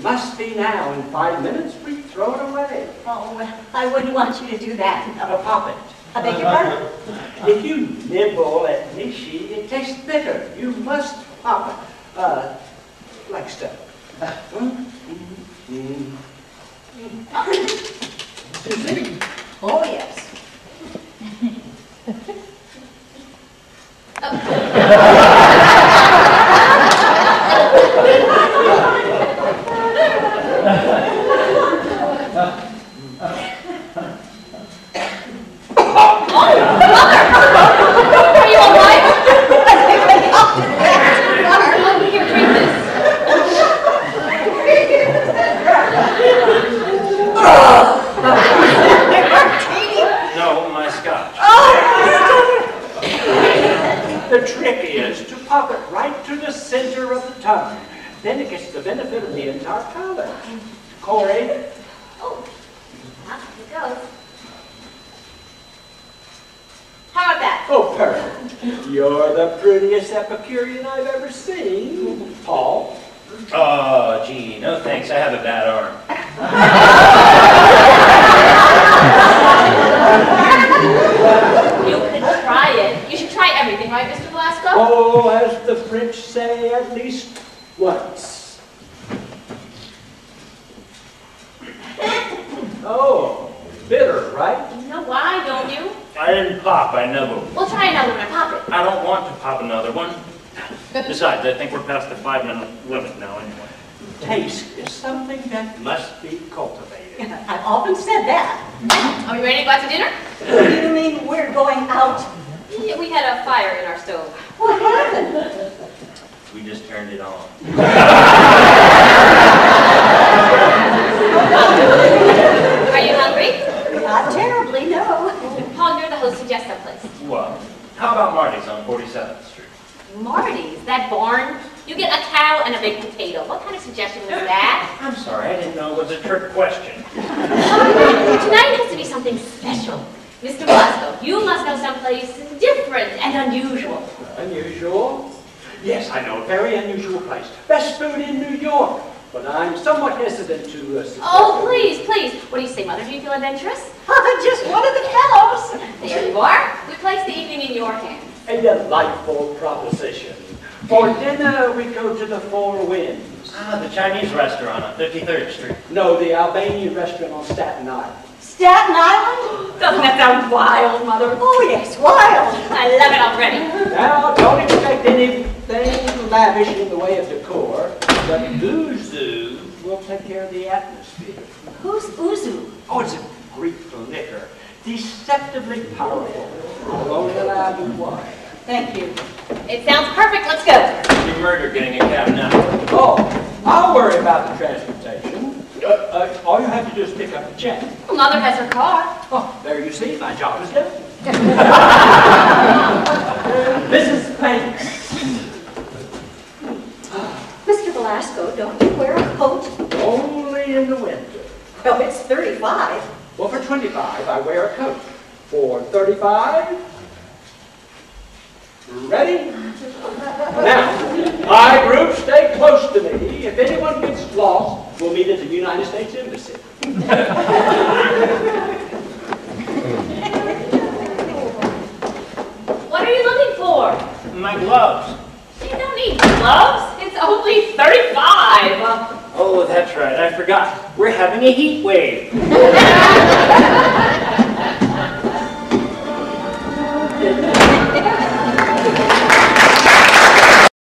It must be now. In five minutes, we throw it away. Oh, I wouldn't want you to do that. Uh, pop it. I beg your pardon? If you nibble at knichi, it tastes bitter. You must pop it. Uh, like so. Mm, mm, mm. Oh, yes. Are you all right? Oh, here, drink this. No, my scotch. The trick is to pop it right to the center of the tongue. Then it gets the benefit of the entire palate. Corie? Oh, ah, here goes. How about that? Oh, perfect. You're the prettiest Epicurean I've ever seen. Paul? Oh, gee, no thanks. I have a bad arm. You could try it. You should try everything, right, Mr. Velasco? Oh, as the French say, at least once. Oh, bitter, right? No, why don't you? I didn't pop, I never. We'll try another one and pop it. I don't want to pop another one. Besides, I think we're past the five-minute limit now anyway. Taste is something that must be cultivated. I've often said that. Are we ready to go out to dinner? You mean we're going out? Yeah, we had a fire in our stove. What happened? We just turned it on. Are you hungry? Not terribly, no. Paul, you're the host. Suggest some place. Well, how about Marty's on 47th Street? Marty's, that barn. You get a cow and a baked potato. What kind of suggestion was that? I'm sorry, I didn't know it was a trick question. Tonight has to be something special. Mr. Velasco, you must know someplace different and unusual. Unusual? Yes, I know, a very unusual place. Best food in New York. But I'm somewhat hesitant to uh, Oh, please, please. What do you say, Mother? Do you feel adventurous? Just one of the cows. There you are. We place the evening in your hands. A delightful proposition. For dinner, we go to the Four Winds. Ah, the Chinese restaurant on 53rd Street. No, the Albanian restaurant on Staten Island. Staten Island? Doesn't that sound wild, Mother? Oh, yes, wild. I love it already. Now, don't expect anything lavish in the way of decor, but Ouzo will take care of the atmosphere. Who's Ouzo? Oh, it's a Greek liquor, deceptively powerful. I'll only allow you one. Thank you. It sounds perfect. Let's go. You murdered getting a cab now. Oh, I'll worry about the transportation. Uh, uh, all you have to do is pick up the check. Well, Mother has her car. Oh, there you see, my job is done. Mrs. Banks. Mr. Velasco, don't you wear a coat? Only in the winter. Oh, it's 35. Well, for 25, I wear a coat. For 35, ready? Now, my group, stay close to me. If anyone gets lost, we'll meet at the United States Embassy. What are you looking for? My gloves. You don't need gloves. It's only 35. Oh, that's right, I forgot. We're having a heat wave.